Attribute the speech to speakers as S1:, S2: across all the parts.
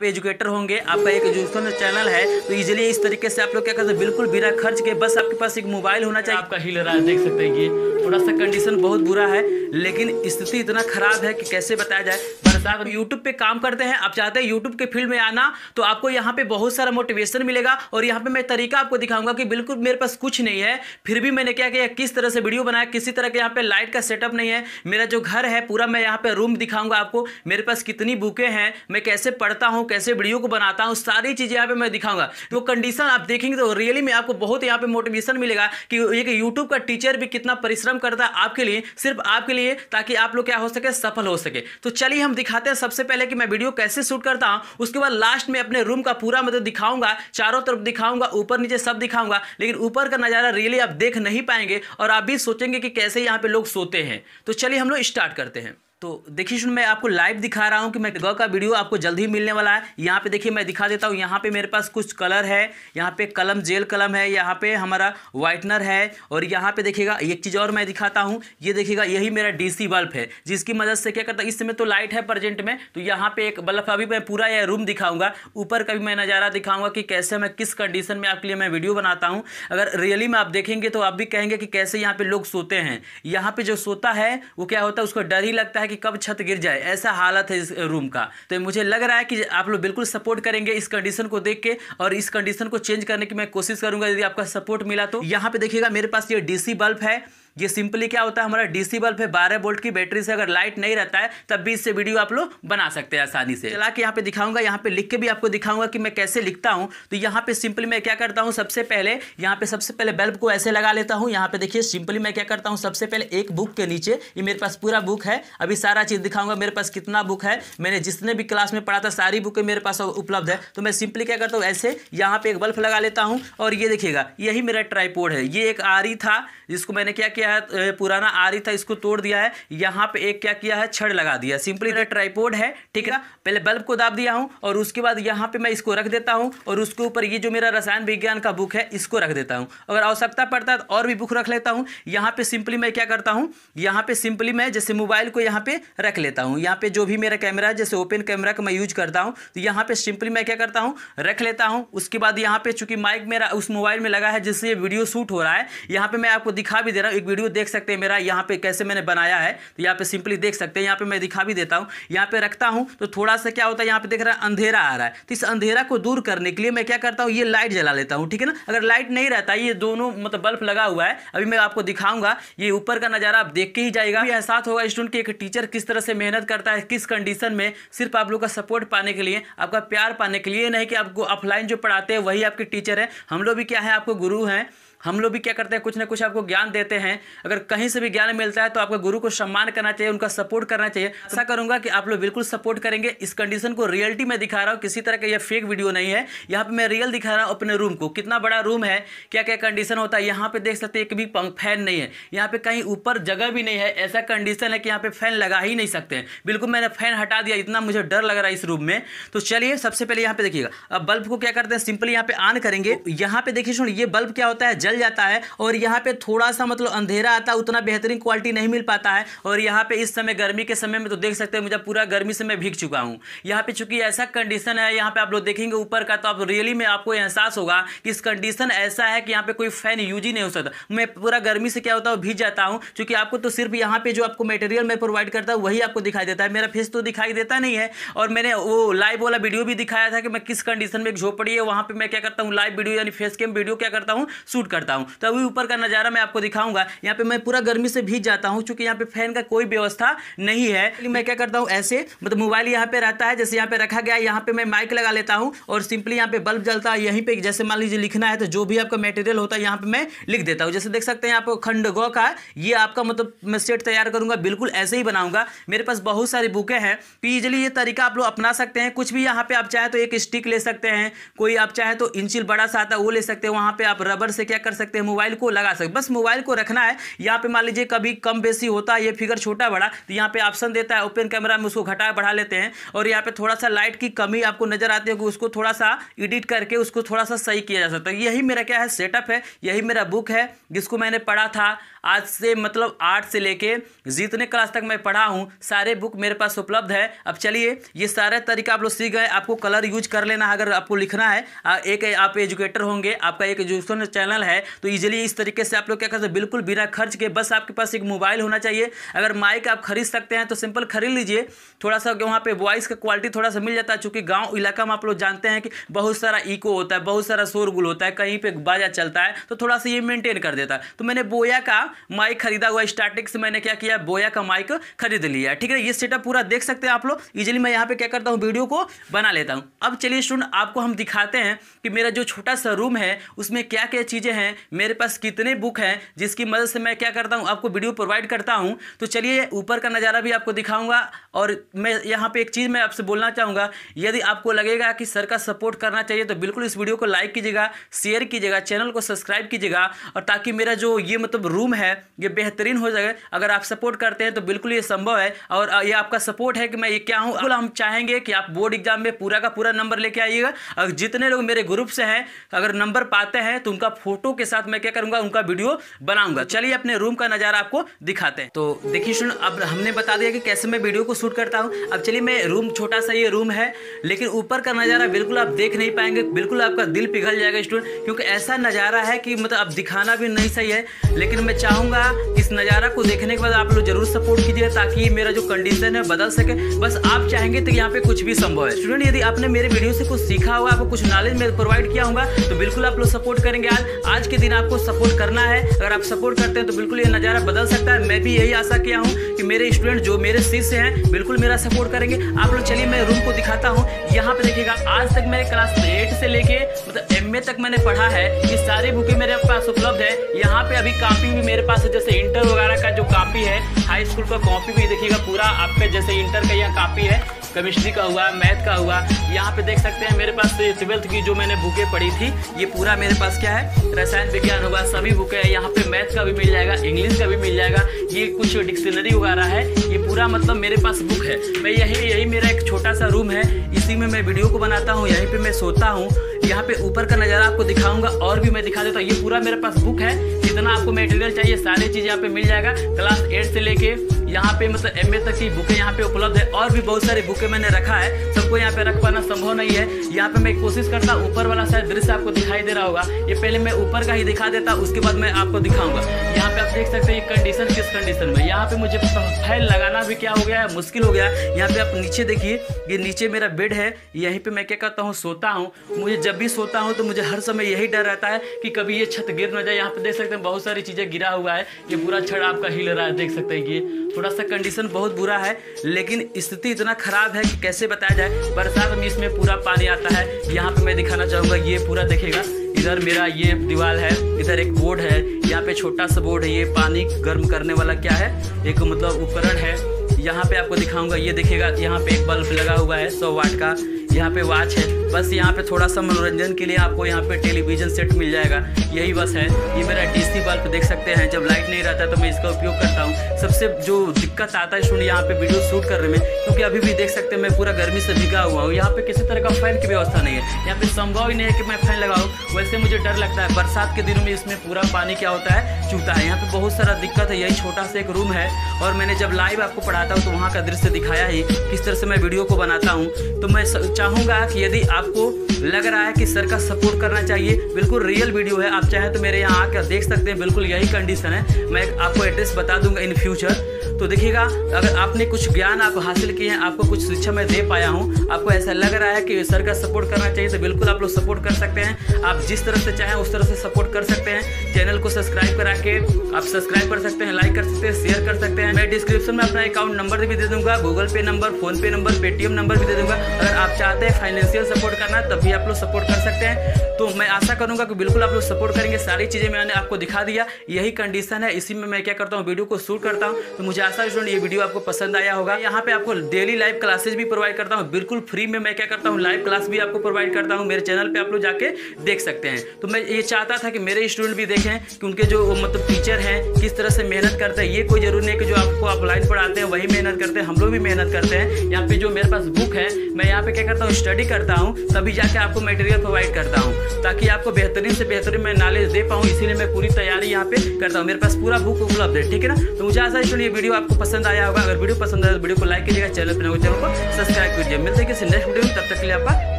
S1: Educator होंगे, आपका एक एजुकेशन चैनल है तो इजीली इस तरीके से आप लोग क्या करते हैं? बिल्कुल बिना खर्च के बस आपके पास एक मोबाइल होना चाहिए। आपका हिल रहा है देख सकते हैं ये थोड़ा सा कंडीशन बहुत बुरा है, लेकिन स्थिति इतना खराब है कि कैसे बताया जाए? बरसात यूट्यूब पे काम करते हैं, आप चाहते हैं यूट्यूब के फ़ील्ड में आना तो आपको यहाँ पे बहुत सारा मोटिवेशन मिलेगा, और यहाँ पे मैं तरीका आपको दिखाऊँगा कि बिल्कुल मेरे पास कुछ नहीं है, फिर भी मैंने क्या किया, किस तरह से वीडियो बनाया, किसी तरह के यहाँ पे लाइट का सेटअप नहीं है, मेरा जो घर है, पूरा मैं यहाँ पे रूम दिखाऊँगा आपको, मेरे पास कितनी बुकें हैं, मैं कैसे पढ़ता हूँ कैसे वीडियो को बनाता हूँ, सारी चीज़ें यहाँ पे मैं दिखाऊँगा। तो कंडीशन आप देखेंगे तो रियली में आपको बहुत यहाँ पे मोटिवेशन मिलेगा कि एक यूट्यूब का टीचर भी कितना परिश्रम करता है आपके लिए, सिर्फ़ आपके लिए, ताकि आप लोग क्या हो सके, सफल हो सके। तो चलिए हम दिखाते हैं सबसे पहले कि मैं वीडियो कैसे शूट करता हूँ, उसके बाद लास्ट में अपने रूम का पूरा मतलब दिखाऊँगा, चारों तरफ़ दिखाऊँगा, ऊपर नीचे सब दिखाऊँगा, लेकिन ऊपर का नज़ारा रियली आप देख नहीं पाएँगे और आप भी सोचेंगे कि कैसे यहाँ पे लोग सोते हैं। तो चलिए हम लोग स्टार्ट करते हैं। तो देखिए सुन, मैं आपको लाइव दिखा रहा हूँ कि मैं गौ का वीडियो आपको जल्द ही मिलने वाला है। यहाँ पे देखिए मैं दिखा देता हूँ, यहाँ पे मेरे पास कुछ कलर है, यहाँ पे कलम, जेल कलम है, यहाँ पे हमारा वाइटनर है और यहाँ पे देखिएगा, एक चीज़ और मैं दिखाता हूँ, ये देखिएगा, यही मेरा डीसी बल्ब है, जिसकी मदद से क्या करता है, इस समय तो लाइट है प्रजेंट में तो यहाँ पे एक बल्ब अभी मैं पूरा यह रूम दिखाऊँगा, ऊपर का भी मैं नज़ारा दिखाऊँगा कि कैसे मैं, किस कंडीशन में आपके लिए मैं वीडियो बनाता हूँ। अगर रियली में आप देखेंगे तो आप भी कहेंगे कि कैसे यहाँ पे लोग सोते हैं, यहाँ पे जो सोता है, वो क्या होता है, उसको डर ही लगता है कि कब छत गिर जाए, ऐसा हालत है इस रूम का। तो मुझे लग रहा है कि आप लोग बिल्कुल सपोर्ट करेंगे इस कंडीशन को देख के और इस कंडीशन को चेंज करने की मैं कोशिश करूँगा। यदि आपका सपोर्ट मिला तो। यहाँ पे देखिएगा मेरे पास ये डीसी बल्ब है। ये सिंपली क्या होता है, हमारा डीसी बल्ब है बारह वोल्ट की बैटरी से अगर लाइट नहीं रहता है, तब भी इससे वीडियो आप लोग बना सकते हैं आसानी से। चला के यहाँ पे दिखाऊँगा, यहाँ पे लिख के भी आपको दिखाऊँगा कि मैं कैसे लिखता हूँ। तो यहाँ पे सिंपली मैं क्या करता हूँ, सबसे पहले, यहाँ पे सबसे पहले बल्ब को ऐसे लगा लेता हूँ। यहाँ पे देखिए, सिंपली मैं क्या करता हूँ, सबसे पहले एक बुक के नीचे, ये मेरे पास पूरा बुक है। अभी सारा चीज़ दिखाऊँगा, मेरे पास कितना बुक है। मैंने जितने भी क्लास में पढ़ा था, सारी बुकें मेरे पास उपलब्ध है। तो मैं सिंपली क्या करता हूँ, ऐसे यहाँ पे एक बल्ब लगा लेता हूँ। और ये देखिएगा, यही मेरा ट्राईपोर्ड है। ये एक आरी था, जिसको मैंने क्या किया है पुराना आरी था, इसको तोड़ दिया है। यहाँ पे एक क्या किया है? छड़ लगा दिया। सिंपली ट्राईपोर्ड है, ठीक है पहले बल्ब को दाब दिया हूँ, और उसके बाद यहाँ पे मैं इसको रख देता हूँ, और उसके ऊपर ये जो मेरा रसायन विज्ञान का बुक है, इसको रख देता हूँ। अगर आवश्यकता पड़ता है तो और भी बुक रख लेता हूँ। यहाँ पे सिंपली मैं क्या करता हूँ, यहाँ पे सिंपली मैं जैसे मोबाइल को यहाँ पे रख लेता हूँ। यहाँ पे जो भी मेरा कैमरा है, जैसे ओपन कैमरा का मैं यूज़ करता हूँ तो यहाँ पे सिंपली मैं क्या करता हूँ, रख लेता हूँ। उसके बाद यहाँ पे चूँकि माइक मेरा उस मोबाइल में लगा है, जिससे वीडियो शूट हो रहा है, यहाँ पे मैं आपको दिखा भी दे रहा हूँ, एक वीडियो देख सकते हैं मेरा, यहाँ पे कैसे मैंने बनाया है तो यहाँ पे सिंपली देख सकते हैं, यहाँ पे मैं दिखा भी देता हूँ। यहाँ पे रखता हूँ तो थोड़ा सा क्या होता है, यहाँ पे देख रहा है, अंधेरा आ रहा है। तो इस अंधेरा को दूर करने के लिए मैं क्या करता हूँ, ये लाइट जला लेता हूँ, ठीक है ना? अगर लाइट नहीं रहता, ये दोनों मतलब बल्ब लगा हुआ है, अभी मैं आपको दिखाऊँगा, ये ऊपर का नज़ारा आप देख के ही जाएगा एहसास होगा स्टूडेंट की एक टीचर किस तरह से मेहनत करता है, किस कंडीशन में सिर्फ़ आप लोग का सपोर्ट पाने के लिए, आपका प्यार पाने के लिए, नहीं कि आपको ऑफलाइन जो पढ़ाते हैं, वही आपके टीचर है। हम लोग भी क्या है, आपको गुरु हैं। हम लोग भी क्या करते हैं, कुछ ना कुछ आपको ज्ञान देते हैं। अगर कहीं से भी ज्ञान मिलता है तो आपका गुरु को सम्मान करना चाहिए, उनका सपोर्ट करना चाहिए। ऐसा करूँगा कि आप लोग बिल्कुल सपोर्ट करेंगे। इस कंडीशन को रियलिटी में दिखा रहा हूँ, किसी तरह का यह फेक वीडियो नहीं है। यहाँ पर मैं रियल दिखा रहा हूँ अपने रूम को। कितना बड़ा रूम है क्या क्या कंडीशन होता है, यहाँ पे देख सकते एक भी फ़ैन नहीं है। यहाँ पे कहीं ऊपर जगह भी नहीं है। ऐसा कंडीशन है कि यहाँ पे फ़ैन लगा ही नहीं सकते। हैं बिल्कुल मैंने फ़ैन हटा दिया, इतना मुझे डर लग रहा है इस रूम में। तो चलिए, सबसे पहले यहाँ पे देखिएगा। अब बल्ब को क्या करते हैं, सिंपली यहाँ पे ऑन करेंगे। यहाँ पे देखिए, सुन, ये बल्ब क्या होता है जल जाता है और यहाँ पे थोड़ा सा मतलब अंधेरा आता है, उतना बेहतरीन क्वालिटी नहीं मिल पाता है। और यहाँ पे इस समय गर्मी के समय में तो देख सकते हैं, मुझे पूरा गर्मी से मैं भीग चुका हूँ। यहाँ पे चूँकि ऐसा कंडीशन है, यहाँ पे आप लोग देखेंगे ऊपर का तो आप रियली में आपको एहसास होगा कि इस कंडीशन ऐसा है कि यहाँ पे कोई फ़ैन यूज़ ही नहीं हो सकता। मैं पूरा गर्मी से क्या होता है भीज जाता हूँ, क्योंकि आपको तो सिर्फ़ यहाँ पे जो आपको मटेरियल मैं प्रोवाइड करता हूँ, वही आपको दिखाई देता है। मेरा फेस तो दिखाई देता नहीं है और मैंने वो लाइव वाला वीडियो भी दिखाया था कि मैं किस कंडीशन में झोपड़ी है, वहाँ पर मैं क्या करता हूँ लाइव वीडियो यानी फेस कैम वीडियो क्या करता हूँ शूट हूँ। तो अभी ऊपर का नज़ारा मैं आपको आपको दिखाऊँगा। यहाँ पे मैं पूरा गर्मी से भीज जाता हूँ क्योंकि यहाँ पे फ़ैन का कोई व्यवस्था नहीं है। मैं क्या करता हूँ, ऐसे मतलब मोबाइल यहाँ पे रहता है, जैसे यहाँ पे रखा गया यहाँ पे मैं माइक लगा लेता हूँ और सिंपली यहाँ पे बल्ब जलता है, यहीं पे जैसे मान लीजिए लिखना है तो जो भी आपका मेटेरियल होता है, यहाँ पे मैं लिख देता हूँ। जैसे देख सकते हैं पे खंड गौ का, ये आपका मतलब मैं सेट तैयार करूँगा, बिल्कुल ऐसे ही बनाऊँगा। मेरे पास बहुत सारी बुकें हैं तो ईजिली ये तरीका आप लोग अपना सकते हैं। कुछ भी यहाँ पे आप चाहे तो एक स्टिक ले सकते हैं, कोई आप चाहे तो इंचिल बड़ा सा आता है वो ले सकते हैं, वहाँ पे आप रबर से क्या कर सकते हैं, मोबाइल को लगा सकते बस मोबाइल को रखना है। यहाँ पे मान लीजिए कभी कम बेसी होता है, ये फिगर छोटा बड़ा तो यहाँ पे ऑप्शन देता है, ओपन कैमरा में उसको घटा बढ़ा लेते हैं। और यहाँ पे थोड़ा सा लाइट की कमी आपको नज़र आती है उसको थोड़ा सा एडिट करके उसको थोड़ा सा सही किया जा सकता है। यही मेरा क्या है सेटअप है, यही मेरा बुक है, जिसको मैंने पढ़ा था आज से मतलब आठ से लेके जितने क्लास तक मैं पढ़ा हूँ, सारे बुक मेरे पास उपलब्ध है। अब चलिए, ये सारे तरीका आप लोग सीख गए, आपको कलर यूज़ कर लेना अगर आपको लिखना है। एक आप एजुकेटर होंगे, आपका एक एजुकेशन चैनल है तो इजीली इस तरीके से आप लोग क्या कर सकते बिल्कुल बिना खर्च के बस आपके पास एक मोबाइल होना चाहिए। अगर माइक आप खरीद सकते हैं तो सिंपल खरीद लीजिए। थोड़ा सा वहाँ पे वॉइस का क्वालिटी थोड़ा सा मिल जाता है। चूँकि गाँव इलाका में आप लोग जानते हैं कि बहुत सारा इको होता है, बहुत सारा शोरगुल होता है, कहीं पर बाजा चलता है तो थोड़ा सा ये मेनटेन कर देता है। तो मैंने बोया का माइक खरीदा हुआ स्टार्टिंग से मैंने क्या किया, बोया का माइक खरीद लिया। ठीक है, ये सेटअप पूरा देख सकते हैं आप लोग। इजिली मैं यहाँ पे क्या करता हूँ वीडियो को बना लेता हूँ। अब चलिए स्टूडेंट आपको हम दिखाते हैं कि मेरा जो छोटा सा रूम है, उसमें क्या क्या चीज़ें हैं। मेरे पास कितने बुक हैं, जिसकी मदद से मैं क्या करता हूँ, आपको वीडियो प्रोवाइड करता हूँ। तो चलिए, ऊपर का नज़ारा भी आपको दिखाऊँगा, और मैं यहाँ पे एक चीज़ मैं आपसे बोलना चाहूँगा, यदि आपको लगेगा कि सर का सपोर्ट करना चाहिए तो बिल्कुल इस वीडियो को लाइक कीजिएगा शेयर कीजिएगा चैनल को सब्सक्राइब कीजिएगा, और ताकि मेरा जो ये मतलब रूम है, ये बेहतरीन हो जाए। अगर आप सपोर्ट करते हैं तो बिल्कुल ये संभव है, और ये आपका सपोर्ट है कि मैं ये क्या हूँ हम चाहेंगे कि आप बोर्ड एग्ज़ाम में पूरा का पूरा नंबर लेके आइएगा। और जितने लोग मेरे ग्रुप से हैं, अगर नंबर पाते हैं तो उनका फ़ोटो के साथ मैं क्या करूँगा, उनका वीडियो बनाऊँगा। चलिए अपने रूम का नज़ारा आपको दिखाते हैं। तो देखिए सुन, अब हमने बता दिया कि कैसे मैं वीडियो को शूट करता हूँ। अब चलिए मैं रूम, छोटा सा ये रूम है, लेकिन ऊपर का नज़ारा बिल्कुल आप देख नहीं पाएँगे, बिल्कुल आपका दिल पिघल जाएगा स्टूडेंट, क्योंकि ऐसा नज़ारा है कि मतलब अब दिखाना भी नहीं सही है। लेकिन मैं चाहूँगा इस नज़ारा को देखने के बाद आप लोग ज़रूर सपोर्ट कीजिए, ताकि मेरा जो कंडीशन है बदल सके। बस आप चाहेंगे तो यहाँ पे कुछ भी संभव है। स्टूडेंट, यदि आपने मेरे वीडियो से कुछ सीखा होगा, आपको कुछ नॉलेज में प्रोवाइड किया होगा तो बिल्कुल आप लोग सपोर्ट करेंगे आज। आज के दिन आपको सपोर्ट करना है। अगर आप सपोर्ट करते हैं तो बिल्कुल ये नज़ारा बदल सकता है। मैं भी यही आशा किया हूँ कि मेरे स्टूडेंट जो मेरे शिष्य हैं, बिल्कुल मेरा सपोर्ट करेंगे। आप लोग चलिए, मैं रूम को दिखाता हूँ। यहाँ पे देखिएगा, आज तक मैं क्लास एट से लेके मतलब एमए तक मैंने पढ़ा है। ये सारी बुकें मेरे पास उपलब्ध है। यहाँ पे अभी कापी भी मेरे पास है, जैसे इंटर वगैरह का जो कापी है हाई स्कूल का कॉपी भी देखिएगा पूरा आपके, जैसे इंटर का यह कापी है। केमिस्ट्री का हुआ मैथ का हुआ, यहाँ पे देख सकते हैं मेरे पास ट्वेल्थ की जो मैंने बुकें पढ़ी थी, ये पूरा मेरे पास क्या है? रसायन विज्ञान हुआ सभी बुकें हैं, यहाँ पे मैथ का भी मिल जाएगा इंग्लिश का भी मिल जाएगा, ये कुछ डिक्शनरी वगैरह है, ये पूरा मतलब मेरे पास बुक है। मैं यही यही मेरा एक छोटा सा रूम है, इसी में मैं वीडियो को बनाता हूँ, यहीं पर मैं सोता हूँ, यहाँ पे ऊपर का नज़ारा आपको दिखाऊँगा, और भी मैं दिखा देता हूँ, ये पूरा मेरे पास बुक है, जितना आपको मटेरियल चाहिए, सारी चीज़ यहाँ पे मिल जाएगा क्लास एट से लेके यहाँ पे मतलब एमए तक की बुकें यहाँ पे उपलब्ध है और भी बहुत सारी बुकें मैंने रखा है। सबको यहाँ पे रख पाना संभव नहीं है। यहाँ पे मैं कोशिश करता हूँ, ऊपर वाला शायद दृश्य आपको दिखाई दे रहा होगा। ये पहले मैं ऊपर का ही दिखा देता उसके बाद मैं आपको दिखाऊँगा। यहाँ पे आप देख सकते हैं कंडीशन किस कंडीशन में। यहाँ पे मुझे फैल लगाना भी क्या हो गया है? मुश्किल हो गया यहाँ पे आप नीचे देखिए, ये नीचे मेरा बेड है। यहीं पे मैं क्या करता हूँ, सोता हूँ। मुझे जब भी सोता हूँ तो मुझे हर समय यही डर रहता है कि कभी ये छत गिर न जाए। यहाँ पे देख सकते हैं बहुत सारी चीज़ें गिरा हुआ है। ये पूरा छड़ आपका हिल रहा है, देख सकते हैं कि थोड़ा सा कंडीशन बहुत बुरा है, लेकिन स्थिति इतना खराब है कि कैसे बताया जाए? बरसात में इसमें पूरा पानी आता है। यहाँ पे मैं दिखाना चाहूँगा, ये पूरा देखेगा इधर मेरा ये दीवार है, इधर एक बोर्ड है। यहाँ पे छोटा सा बोर्ड है, ये पानी गर्म करने वाला क्या है? एक मतलब उपकरण है। यहाँ पे आपको दिखाऊँगा, ये देखेगा यहाँ पे एक बल्ब लगा हुआ है, सौ वाट का। यहाँ पे वॉच है। बस यहाँ पे थोड़ा सा मनोरंजन के लिए आपको यहाँ पे टेलीविज़न सेट मिल जाएगा। यही बस है। ये मेरा डीसी बल्ब देख सकते हैं। जब लाइट नहीं रहता तो मैं इसका उपयोग करता हूँ। सबसे जो दिक्कत आता है सुन यहाँ पे वीडियो शूट करने में, क्योंकि अभी भी देख सकते हैं, मैं पूरा गर्मी से भिगा हुआ हूँ। यहाँ पे किसी तरह का फ़ैन की व्यवस्था नहीं है। यहाँ पे संभव ही नहीं है कि मैं फ़ैन लगाऊँ। वैसे मुझे डर लगता है। बरसात के दिनों में इसमें पूरा पानी क्या होता है? चूता है। यहाँ पे बहुत सारा दिक्कत है। यही छोटा सा एक रूम है। और मैंने जब लाइव आपको पढ़ाता हूँ तो वहाँ का दृश्य दिखाया ही। किस तरह से मैं वीडियो को बनाता हूँ। तो मैं चाहूँगा कि यदि आपको लग रहा है कि सर का सपोर्ट करना चाहिए। बिल्कुल रियल वीडियो है। आप चाहें तो मेरे यहाँ आकर देख सकते हैं। बिल्कुल यही कंडीशन है। मैं आपको एड्रेस बता दूँगा इन फ्यूचर तो देखिएगा, अगर आपने कुछ ज्ञान आप हासिल किए हैं, आपको कुछ शिक्षा मैं दे पाया हूँ, आपको ऐसा लग रहा है कि सर का सपोर्ट करना चाहिए तो बिल्कुल आप लोग सपोर्ट कर सकते हैं। आप जिस तरह से चाहें, उस तरह से सपोर्ट कर सकते हैं। चैनल को सब्सक्राइब करा के आप सब्सक्राइब कर सकते हैं, लाइक कर सकते हैं, शेयर कर सकते हैं। मैं डिस्क्रिप्शन में अपना अकाउंट नंबर भी दे दूँगा Google Pay number PhonePe number Paytm number भी दे दूँगा। अगर आप चाहते हैं फाइनेंशियल सपोर्ट करना, तब भी आप लोग सपोर्ट कर सकते हैं। तो मैं आशा करूँगा कि बिल्कुल आप लोग सपोर्ट करेंगे। सारी चीज़ें मैंने आपको दिखा दिया, यही कंडीशन है। इसी में मैं क्या करता हूँ वीडियो को शूट करता हूँ। तो मुझे आशा स्टूडेंट ये वीडियो आपको पसंद आया होगा। यहाँ पे आपको डेली लाइव क्लासेज भी प्रोवाइड करता हूँ। बिल्कुल फ्री में मैं क्या करता हूँ लाइव क्लास भी आपको प्रोवाइड करता हूँ। मेरे चैनल पे आप लोग जाके देख सकते हैं। तो मैं ये चाहता था कि मेरे स्टूडेंट भी देखें कि उनके जो मतलब टीचर हैं, किस तरह से मेहनत करते हैं। ये कोई ज़रूरी नहीं कि जो आपको ऑफलाइन पढ़ाते हैं, वही मेहनत करते हैं। हम लोग भी मेहनत करते हैं। यहाँ पे जो मेरे पास बुक है, मैं यहाँ पे क्या करता हूँ स्टडी करता हूँ। तभी जाके आपको मटेरियल प्रोवाइड करता हूँ। ताकि आपको बेहतरीन से बेहतरीन मैं नॉलेज दे पाऊँ। इसीलिए मैं पूरी तैयारी यहाँ पे करता हूँ। मेरे पास पूरा बुक उपलब्ध है, ठीक है ना? तो मुझे आशा है ये वीडियो आपको पसंद आया होगा, अगर वीडियो पसंद आया तो वीडियो को लाइक कीजिएगा, चैनल पर चैनल को सब्सक्राइब कीजिए। मिलते हैं किसी नेक्स्ट वीडियो में, तब तक के लिए आपका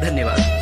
S1: धन्यवाद।